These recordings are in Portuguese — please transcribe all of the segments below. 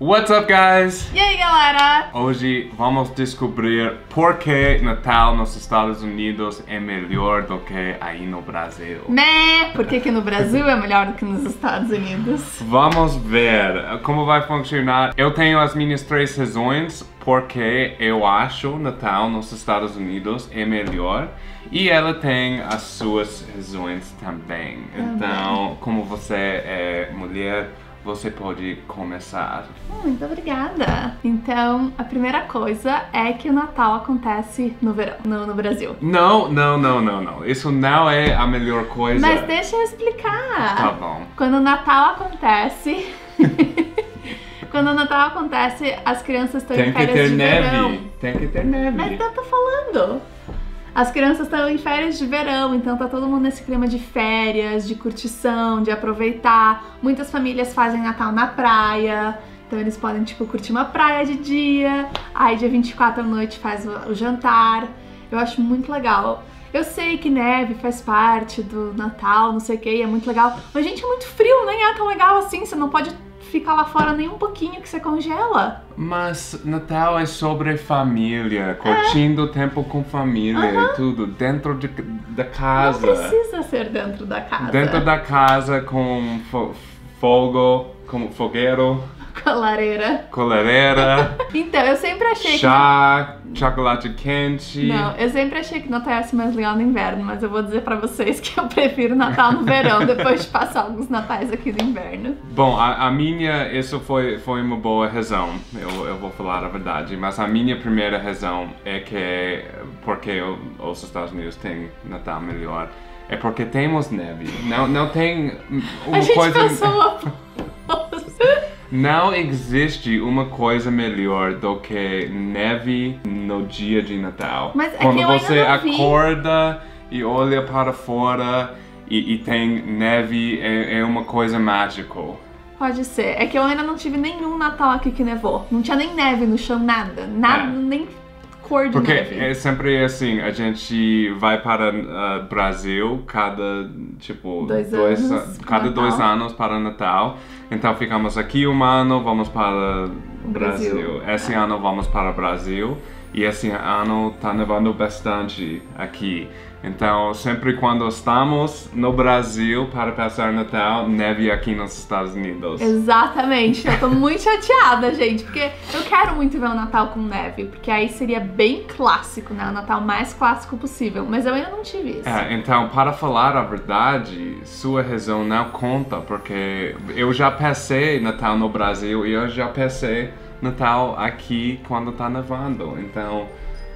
What's up, guys? E aí, galera? Hoje vamos descobrir por que Natal nos Estados Unidos é melhor do que aí no Brasil. Né? Por que, que no Brasil é melhor do que nos Estados Unidos? Vamos ver como vai funcionar. Eu tenho as minhas três razões porque eu acho Natal nos Estados Unidos é melhor e ela tem as suas razões também. Então, como você é mulher, você pode começar. Muito obrigada. Então, a primeira coisa é que o Natal acontece no verão, no, no Brasil. Não, não, não, não, não. Isso não é a melhor coisa. Mas deixa eu explicar. Tá bom. Quando o Natal acontece. Quando o Natal acontece, as crianças estão Tem em que férias ter de verão. neve. Tem que ter neve. Mas eu tô falando. As crianças estão em férias de verão, então tá todo mundo nesse clima de férias, de curtição, de aproveitar. Muitas famílias fazem Natal na praia, então eles podem, tipo, curtir uma praia de dia, aí dia 24 à noite faz o, jantar. Eu acho muito legal. Eu sei que neve faz parte do Natal, não sei o que, é muito legal. Mas, gente, é muito frio, nem é tão legal assim. Você não pode ficar lá fora nem um pouquinho que você congela. Mas Natal é sobre família, curtindo o tempo com família e tudo, dentro de, da Não casa. precisa ser dentro da casa. Dentro da casa com fo fogo, com fogueiro, Com a lareira. com lareira, Então, eu sempre achei que. chá, chocolate quente. Não, eu sempre achei que Natal ia ser mais legal no inverno, mas eu vou dizer pra vocês que eu prefiro Natal no verão, depois de passar alguns natais aqui no inverno. Bom, a, a minha, isso foi, foi uma boa razão, eu, eu vou falar a verdade, mas a minha primeira razão é que, porque os Estados Unidos têm Natal melhor, é porque temos neve. Não, não tem uma A gente coisa... pensou uma Não existe uma coisa melhor do que neve no dia de Natal. Mas é que Quando eu ainda você não vi. acorda e olha para fora e, e tem neve, é, é uma coisa mágica. Pode ser. É que eu ainda não tive nenhum Natal aqui que nevou. Não tinha nem neve no chão, nada. Nada, É. nem cor de Porque neve. é sempre assim, a gente vai para o Brasil cada, tipo, Dois anos cada para dois Natal. anos para Natal. Então ficamos aqui um ano, vamos para Brasil. Brasil. Esse É. ano vamos para o Brasil e esse ano tá nevando bastante aqui. Então, sempre quando estamos no Brasil para passar Natal, neve aqui nos Estados Unidos. Exatamente. Eu tô muito chateada, gente, porque eu quero muito ver o Natal com neve, porque aí seria bem clássico, né? O Natal mais clássico possível. Mas eu ainda não tive isso. É, então, para falar a verdade, sua razão não conta, porque eu já passei Natal no Brasil e eu já passei Natal aqui quando tá nevando. Então,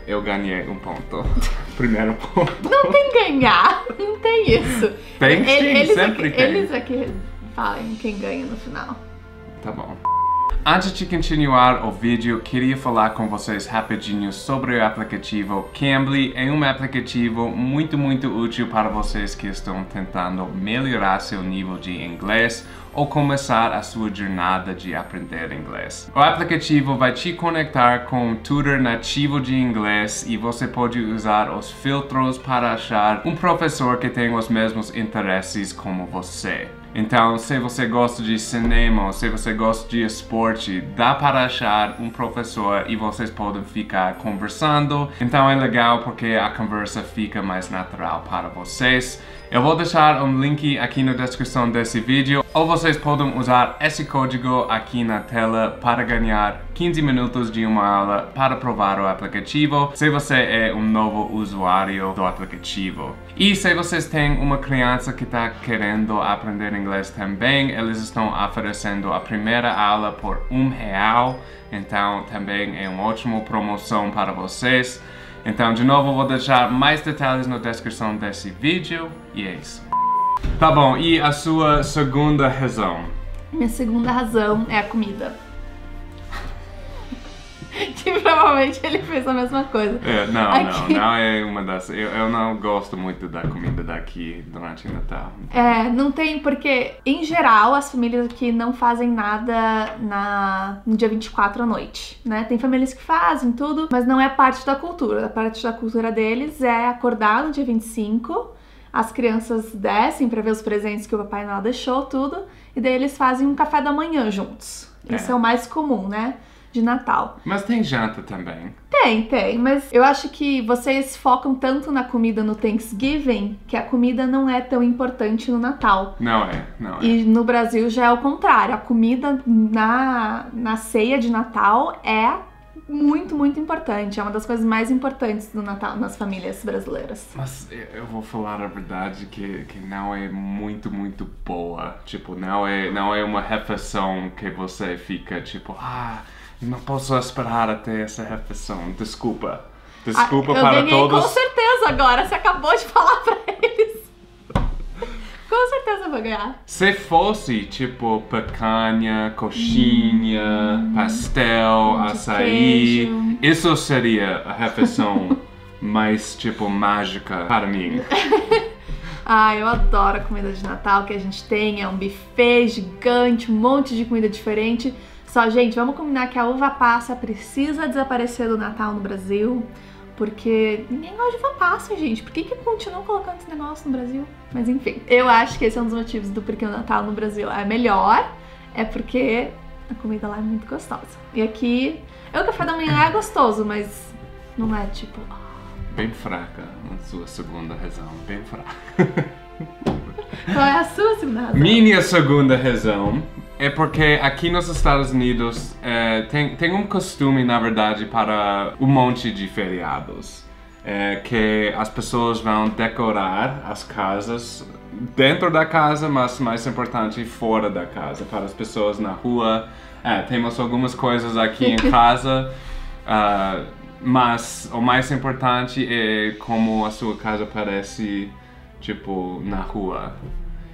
eu ganhei um ponto. Primeiro ponto. Não tem ganhar, não tem isso. Tem sim, eles sempre aqui, tem. Eles aqui falem quem ganha no final. Tá bom. Antes de continuar o vídeo, queria falar com vocês rapidinho sobre o aplicativo Cambly. É um aplicativo muito, muito útil para vocês que estão tentando melhorar seu nível de inglês ou começar a sua jornada de aprender inglês. O aplicativo vai te conectar com um tutor nativo de inglês e você pode usar os filtros para achar um professor que tem os mesmos interesses como você. Então, se você gosta de cinema, se você gosta de esporte, dá para achar um professor e vocês podem ficar conversando. Então é legal porque a conversa fica mais natural para vocês. Eu vou deixar um link aqui na descrição desse vídeo, ou vocês podem usar esse código aqui na tela para ganhar 15 minutos de uma aula para provar o aplicativo, se você é um novo usuário do aplicativo. E se vocês têm uma criança que está querendo aprender inglês também, eles estão oferecendo a primeira aula por um real, então também é uma ótima promoção para vocês. Então, de novo, vou deixar mais detalhes na descrição desse vídeo e é isso. Tá bom, e a sua segunda razão? Minha segunda razão é a comida. que provavelmente ele fez a mesma coisa. É, não, Aqui- não, não é uma das. Eu, eu não gosto muito da comida daqui durante o Natal. É, não tem, porque em geral as famílias aqui não fazem nada na, no dia 24 à noite, né? Tem famílias que fazem tudo, mas não é parte da cultura. A parte da cultura deles é acordar no dia 25, as crianças descem pra ver os presentes que o Papai Noel deixou, tudo, e daí eles fazem um café da manhã juntos. Isso é o mais comum, né? De Natal. Mas tem janta também. Tem, tem, mas eu acho que vocês focam tanto na comida no Thanksgiving que a comida não é tão importante no Natal. Não é, não é. E no Brasil já é o contrário. A comida na, na ceia de Natal é muito, muito importante. É uma das coisas mais importantes do Natal nas famílias brasileiras. Mas eu vou falar a verdade que, que não é muito, muito boa. Tipo, não é, não é uma refeição que você fica tipo, ah, não posso esperar até essa refeição. Desculpa. Desculpa ah, para ganhei todos. com certeza agora. Você acabou de falar pra eles. Com certeza vou ganhar. Se fosse tipo picanha, coxinha, hum, pastel, açaí, queijo. isso seria a refeição mais tipo mágica para mim. Ah, eu adoro a comida de Natal que a gente tem. É um buffet gigante, um monte de comida diferente. Só, gente, vamos combinar que a uva passa precisa desaparecer do Natal no Brasil. Porque ninguém gosta de uva passa, gente. Por que, que continuam colocando esse negócio no Brasil? Mas enfim, eu acho que esse é um dos motivos do porquê o Natal no Brasil é melhor. É porque a comida lá é muito gostosa. E aqui, o café da manhã é gostoso, mas não é tipo. Bem fraca a sua segunda razão. Bem fraca. Qual é a sua segunda razão? Minha segunda razão é porque aqui nos Estados Unidos é, tem, tem um costume, na verdade, para um monte de feriados. É, que as pessoas vão decorar as casas dentro da casa, mas mais importante fora da casa, para as pessoas na rua. É, temos algumas coisas aqui em casa, uh, mas o mais importante é como a sua casa parece, tipo, na rua.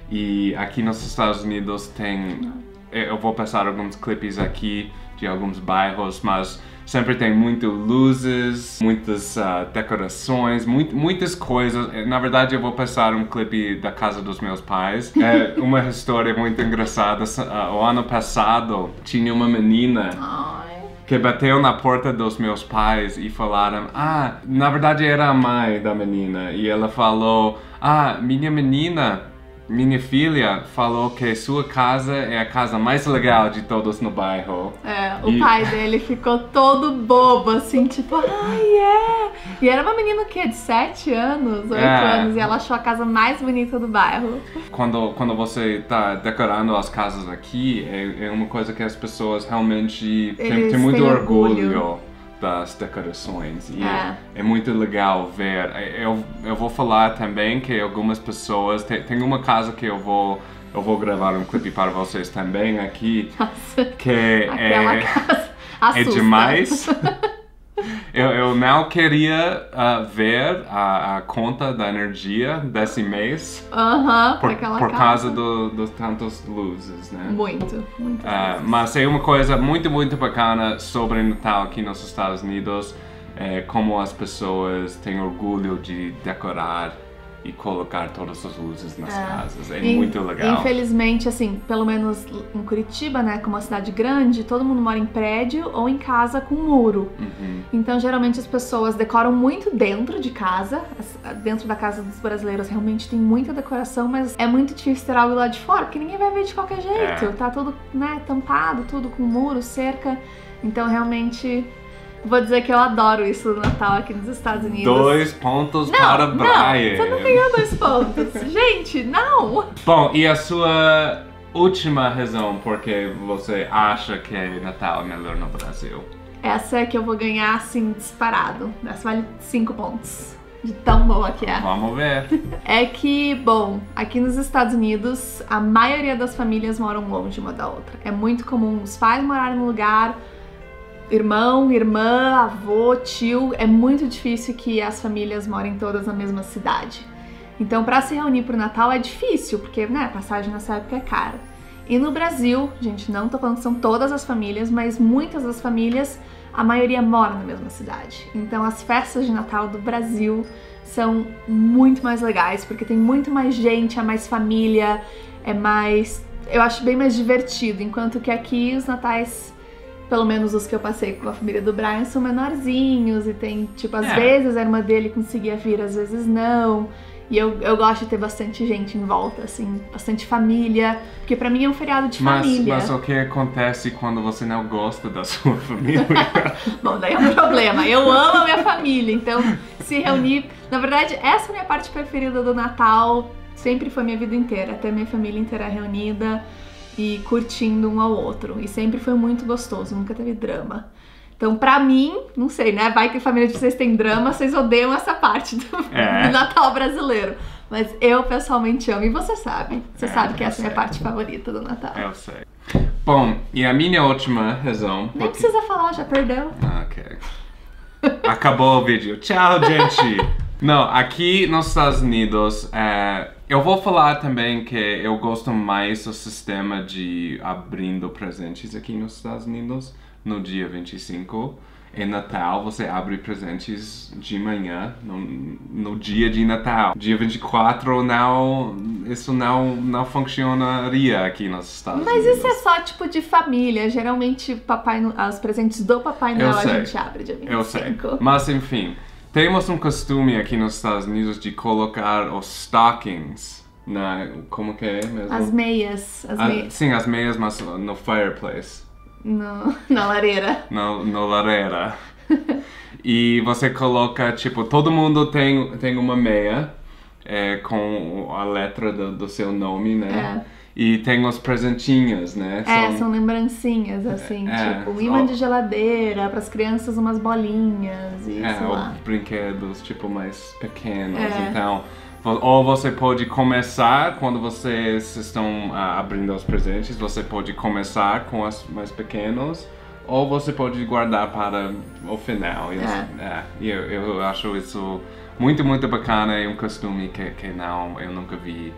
E aqui nos Estados Unidos tem eu vou passar alguns clipes aqui de alguns bairros, mas sempre tem muito luzes, muitas uh, decorações, muito, muitas coisas. Na verdade, eu vou passar um clipe da casa dos meus pais. É uma história muito engraçada. Uh, o ano passado tinha uma menina. Que bateu na porta dos meus pais e falaram: Ah, na verdade era a mãe da menina. E ela falou: Ah, minha menina minha filha falou que sua casa é a casa mais legal de todos no bairro. É, o e... pai dele ficou todo bobo, assim, tipo, ai, é. E era uma menina o quê? De 7 anos, 8 é. anos, e ela achou a casa mais bonita do bairro. Quando, quando você tá decorando as casas aqui, é, é uma coisa que as pessoas realmente têm tem muito orgulho. orgulho das decorações e é. é. muito legal ver. Eu, eu vou falar também que algumas pessoas tem, tem uma casa que eu vou eu vou gravar um clipe para vocês também aqui Nossa, que é é demais. Eu, eu não queria uh, ver a, a, conta da energia desse mês uh -huh, por, por causa dos do tantos luzes, né? Muito, muito. Uh, mas é uma coisa muito, muito bacana sobre Natal aqui nos Estados Unidos, é, como as pessoas têm orgulho de decorar e colocar todas as luzes nas é. casas. É muito legal. Infelizmente, assim, pelo menos em Curitiba, né, como uma cidade grande, todo mundo mora em prédio ou em casa com muro. Uhum. Então, geralmente as pessoas decoram muito dentro de casa. Dentro da casa dos brasileiros realmente tem muita decoração, mas é muito difícil ter algo lá de fora, porque ninguém vai ver de qualquer jeito. É. Tá tudo, né, tampado, tudo com muro, cerca. Então, realmente Vou dizer que eu adoro isso no Natal aqui nos Estados Unidos. Dois pontos não, para não, Brian. Você não ganhou dois pontos. Gente, não! Bom, e a sua última razão por que você acha que Natal é melhor no Brasil? Essa é que eu vou ganhar assim disparado. Essa vale cinco pontos. De tão boa que é. Vamos ver. É que, bom, aqui nos Estados Unidos, a maioria das famílias moram longe uma da outra. É muito comum os pais morarem num lugar, irmão, irmã, avô, tio, é muito difícil que as famílias morem todas na mesma cidade. Então, para se reunir pro Natal é difícil, porque, né, passagem nessa época é cara. E no Brasil, gente, não tô falando que são todas as famílias, mas muitas das famílias, a maioria mora na mesma cidade. Então, as festas de Natal do Brasil são muito mais legais, porque tem muito mais gente, é mais família, é mais. Eu acho bem mais divertido, enquanto que aqui os natais pelo menos os que eu passei com a família do Brian, são menorzinhos e tem, tipo, às é. vezes a irmã dele conseguia vir, às vezes não. E eu, eu gosto de ter bastante gente em volta, assim, bastante família, porque pra mim é um feriado de Mas, família. mas o que acontece quando você não gosta da sua família? Bom, daí é um problema. Eu amo a minha família, então se reunir. Na verdade, essa é a minha parte preferida do Natal. Sempre foi minha vida inteira, ter minha família inteira reunida e curtindo um ao outro. E sempre foi muito gostoso, nunca teve drama. Então, pra mim, não sei, né? Vai que a família de vocês tem drama, vocês odeiam essa parte do, É. do Natal brasileiro. Mas eu pessoalmente amo, e você sabe. Você É, sabe que essa é a minha parte favorita do Natal. Eu sei. Bom, e a minha última razão. Nem porque- precisa falar, já perdeu. Ah, Ok. Acabou o vídeo. Tchau, gente. Não, aqui nos Estados Unidos, é, eu vou falar também que eu gosto mais do sistema de abrindo presentes aqui nos Estados Unidos no dia 25. Em Natal, você abre presentes de manhã, no, no dia de Natal. Dia 24, não, isso não, não funcionaria aqui nos Estados Mas Unidos. isso é só tipo de família. Geralmente, papai, os presentes do Papai Noel a gente abre dia 25. Eu sei. Mas enfim, temos um costume aqui nos Estados Unidos de colocar os stockings na. Como que é mesmo? As meias, as Ah, meias sim, as meias, mas no fireplace. no, na lareira. No, no lareira. e você coloca, tipo, todo mundo tem, tem uma meia é, com a letra do, do seu nome, né? E tem os presentinhos, né? É, são lembrancinhas, assim, É, tipo imã ó. de geladeira, pras crianças umas bolinhas e É, sei lá. brinquedos tipo mais pequenos. É. Então, ou você pode começar quando vocês estão ah, abrindo os presentes, você pode começar com os mais pequenos, ou você pode guardar para o final. E É. é, e eu, eu acho isso muito, muito bacana e um costume que, que não, eu nunca vi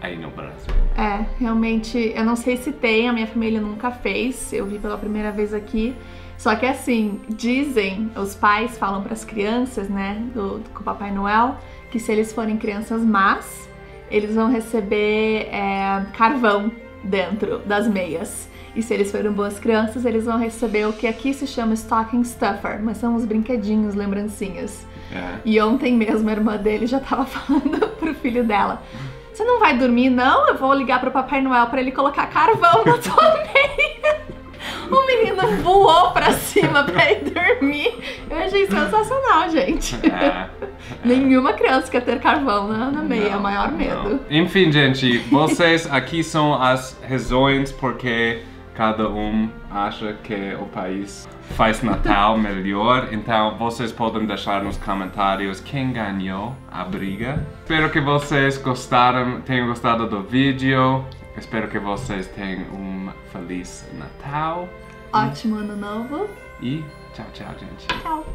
aí no Brasil. É, realmente, eu não sei se tem, a minha família nunca fez, eu vi pela primeira vez aqui. Só que assim, dizem, os pais falam pras crianças, né, do, do com o Papai Noel, que se eles forem crianças más, eles vão receber é, carvão dentro das meias. E se eles forem boas crianças, eles vão receber o que aqui se chama stocking stuffer, mas são os brinquedinhos, lembrancinhas. É. E ontem mesmo a irmã dele já tava falando pro filho dela: Você não vai dormir, não? Eu vou ligar pro Papai Noel pra ele colocar carvão na tua meia. O menino voou pra cima pra ir dormir. Eu achei sensacional, gente. É. Nenhuma criança quer ter carvão na, na meia, é o maior medo. não. Enfim, gente, vocês aqui são as razões porque cada um acha que o país faz Natal melhor. Então, vocês podem deixar nos comentários quem ganhou a briga. Espero que vocês gostaram, tenham gostado do vídeo. Espero que vocês tenham um feliz Natal. Ótimo ano novo. E tchau, tchau, gente. Tchau.